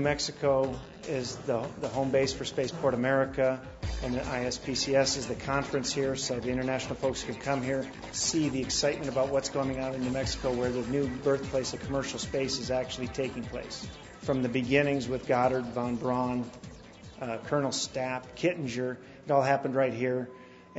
Mexico is the, the home base for Spaceport America, and the ISPCS is the conference here, so the international folks can come here, see the excitement about what's going on in New Mexico, where the new birthplace of commercial space is actually taking place. From the beginnings with Goddard, von Braun, uh, Colonel Stapp, Kittinger, it all happened right here.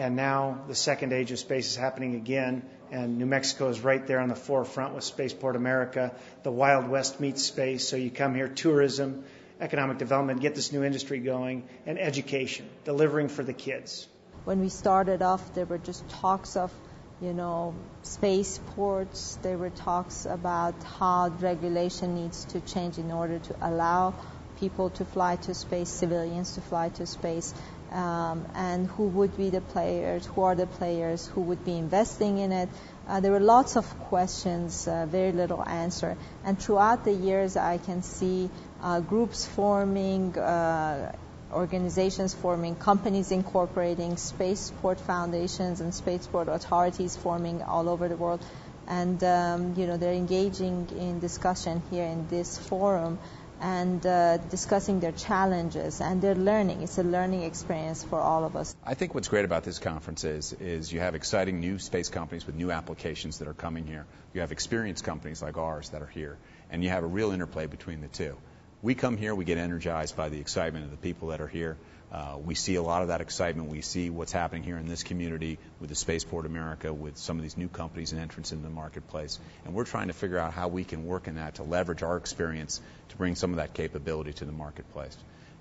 And now the second age of space is happening again, and New Mexico is right there on the forefront with Spaceport America. The Wild West meets space, so you come here, tourism, economic development, get this new industry going, and education, delivering for the kids. When we started off, there were just talks of, you know, spaceports. There were talks about how regulation needs to change in order to allow people to fly to space, civilians to fly to space um, and who would be the players, who are the players, who would be investing in it. Uh, there were lots of questions, uh, very little answer. And throughout the years, I can see uh, groups forming, uh, organizations forming, companies incorporating, spaceport foundations and spaceport authorities forming all over the world. And um, you know they're engaging in discussion here in this forum and uh, discussing their challenges and their learning. It's a learning experience for all of us. I think what's great about this conference is is you have exciting new space companies with new applications that are coming here. You have experienced companies like ours that are here, and you have a real interplay between the two. We come here, we get energized by the excitement of the people that are here. Uh, we see a lot of that excitement. We see what's happening here in this community with the Spaceport America, with some of these new companies and entrants into the marketplace. And we're trying to figure out how we can work in that to leverage our experience to bring some of that capability to the marketplace.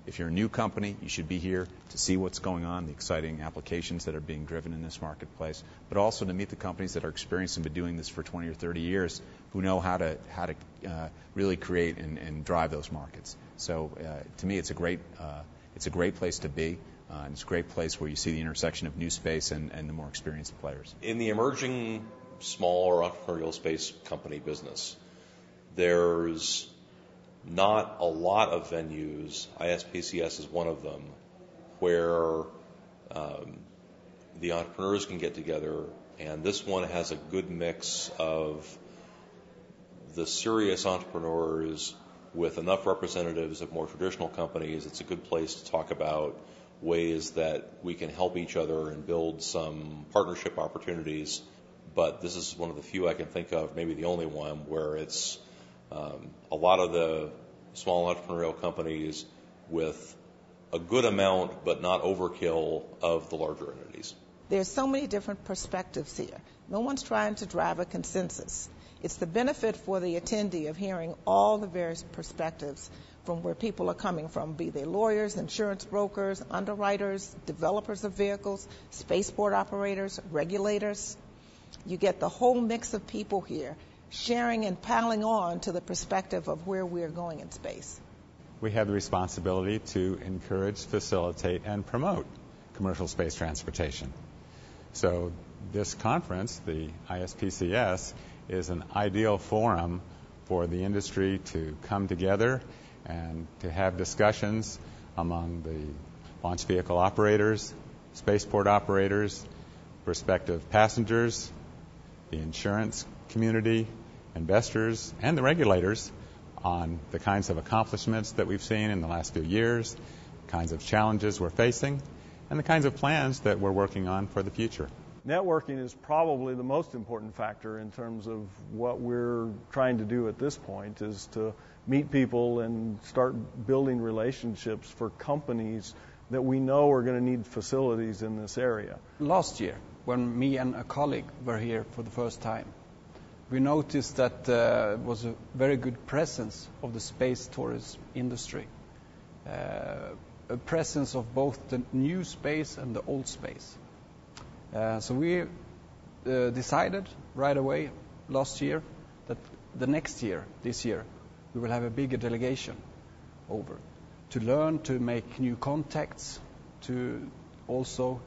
If you're a new company, you should be here to see what's going on, the exciting applications that are being driven in this marketplace, but also to meet the companies that are experienced and been doing this for 20 or 30 years, who know how to how to uh, really create and, and, drive those markets. So, uh, to me, it's a great uh, it's a great place to be. Uh, and it's a great place where you see the intersection of new space and, and the more experienced players. In the emerging small or entrepreneurial space company business, there's not a lot of venues, ISPCS is one of them, where um, the entrepreneurs can get together, and this one has a good mix of the serious entrepreneurs with enough representatives of more traditional companies, it's a good place to talk about ways that we can help each other and build some partnership opportunities. But this is one of the few I can think of, maybe the only one, where it's um, a lot of the small entrepreneurial companies with a good amount, but not overkill, of the larger entities. There's so many different perspectives here. No one's trying to drive a consensus. It's the benefit for the attendee of hearing all the various perspectives from where people are coming from, be they lawyers, insurance brokers, underwriters, developers of vehicles, spaceport operators, regulators. You get the whole mix of people here sharing and piling on to the perspective of where we are going in space. We have the responsibility to encourage, facilitate, and promote commercial space transportation. So this conference, the ISPCS, is an ideal forum for the industry to come together and to have discussions among the launch vehicle operators, spaceport operators, prospective passengers, the insurance community, investors, and the regulators on the kinds of accomplishments that we've seen in the last few years, kinds of challenges we're facing, and the kinds of plans that we're working on for the future networking is probably the most important factor in terms of what we're trying to do at this point is to meet people and start building relationships for companies that we know are going to need facilities in this area. Last year, when me and a colleague were here for the first time, we noticed that uh, was a very good presence of the space tourism industry. Uh, a presence of both the new space and the old space. Uh, so we uh, decided right away last year that the next year, this year, we will have a bigger delegation over to learn, to make new contacts, to also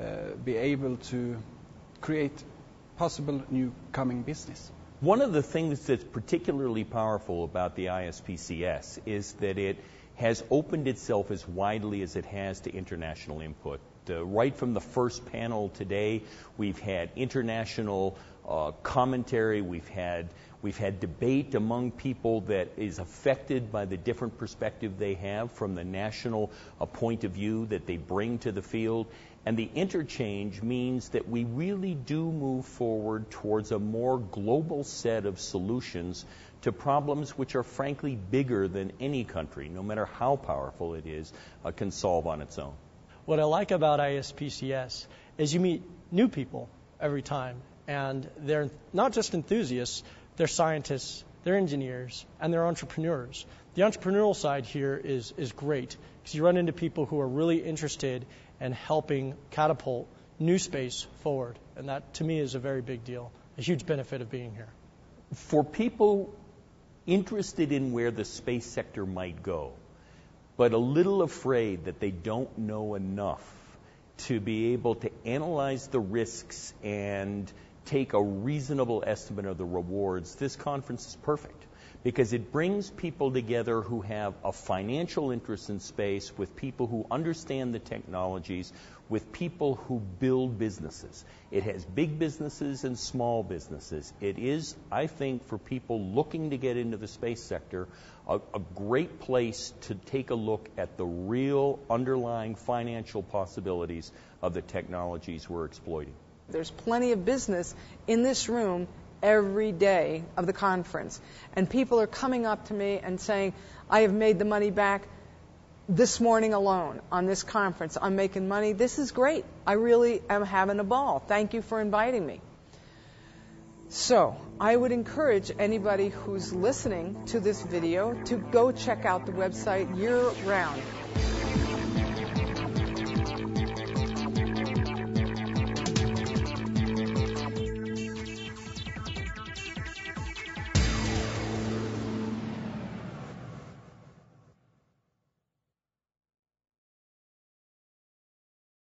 uh, be able to create possible new coming business. One of the things that's particularly powerful about the ISPCS is that it has opened itself as widely as it has to international input. Uh, right from the first panel today, we've had international uh, commentary, we've had we've had debate among people that is affected by the different perspective they have from the national uh, point of view that they bring to the field. And the interchange means that we really do move forward towards a more global set of solutions to problems which are frankly bigger than any country, no matter how powerful it is, uh, can solve on its own. What I like about ISPCS is you meet new people every time, and they're not just enthusiasts, they're scientists, they're engineers, and they're entrepreneurs. The entrepreneurial side here is, is great because you run into people who are really interested in helping catapult new space forward. And that, to me, is a very big deal, a huge benefit of being here. For people interested in where the space sector might go, but a little afraid that they don't know enough to be able to analyze the risks and take a reasonable estimate of the rewards, this conference is perfect because it brings people together who have a financial interest in space with people who understand the technologies, with people who build businesses. It has big businesses and small businesses. It is, I think, for people looking to get into the space sector, a, a great place to take a look at the real underlying financial possibilities of the technologies we're exploiting. There's plenty of business in this room every day of the conference. And people are coming up to me and saying, I have made the money back this morning alone on this conference. I'm making money. This is great. I really am having a ball. Thank you for inviting me. So, I would encourage anybody who's listening to this video to go check out the website year round